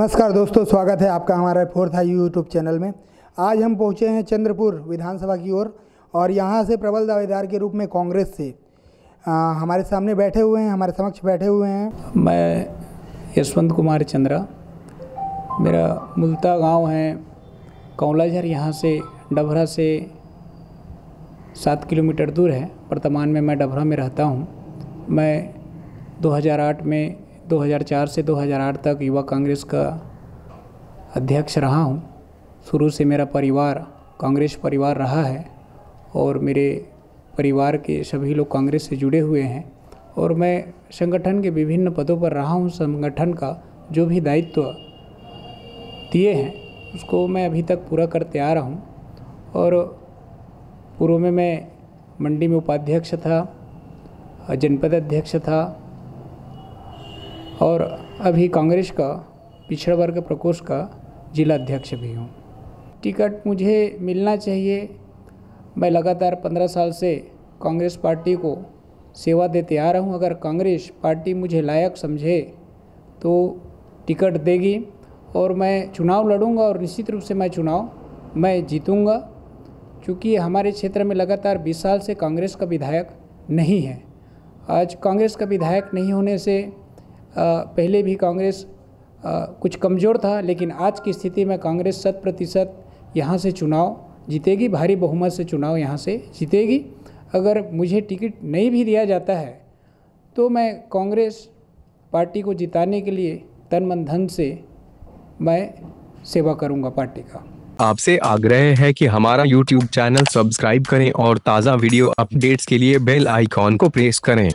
नमस्कार दोस्तों स्वागत है आपका हमारे फोर्थ आई यूट्यूब चैनल में। आज हम पहुँचे हैं चंद्रपुर विधानसभा की ओर और और यहाँ से प्रबल दावेदार के रूप में कांग्रेस से। आ, हमारे सामने बैठे हुए हैं हमारे समक्ष बैठे हुए हैं। मैं यशवंत कुमार चंद्रा मेरा मुल्ता गाँव है। कौलाझर यहाँ से डभरा से सात किलोमीटर दूर है। वर्तमान में मैं डभरा में रहता हूँ। मैं 2008 में 2004 से 2008 तक युवा कांग्रेस का अध्यक्ष रहा हूँ। शुरू से मेरा परिवार कांग्रेस परिवार रहा है और मेरे परिवार के सभी लोग कांग्रेस से जुड़े हुए हैं और मैं संगठन के विभिन्न पदों पर रहा हूँ। संगठन का जो भी दायित्व दिए हैं, उसको मैं अभी तक पूरा करते आ रहा हूँ। और पूर्व में मैं मंडी में उपाध्यक्ष था, जनपद अध्यक्ष था और अभी कांग्रेस का, पिछड़ा वर्ग प्रकोष्ठ का जिला अध्यक्ष भी हूँ। टिकट मुझे मिलना चाहिए। मैं लगातार पंद्रह साल से कांग्रेस पार्टी को सेवा देते आ रहा हूँ। अगर कांग्रेस पार्टी मुझे लायक समझे तो टिकट देगी और मैं चुनाव लड़ूँगा और निश्चित रूप से मैं चुनाव मैं जीतूँगा। क्योंकि हमारे क्षेत्र में लगातार 20 साल से कांग्रेस का विधायक नहीं है। आज कांग्रेस का विधायक नहीं होने से पहले भी कांग्रेस कुछ कमज़ोर था, लेकिन आज की स्थिति में कांग्रेस शत प्रतिशत यहाँ से चुनाव जीतेगी, भारी बहुमत से चुनाव यहाँ से जीतेगी। अगर मुझे टिकट नहीं भी दिया जाता है तो मैं कांग्रेस पार्टी को जिताने के लिए तन मन धन से मैं सेवा करूँगा पार्टी का। आपसे आग्रह है कि हमारा YouTube चैनल सब्सक्राइब करें और ताज़ा वीडियो अपडेट्स के लिए बेल आइकॉन को प्रेस करें।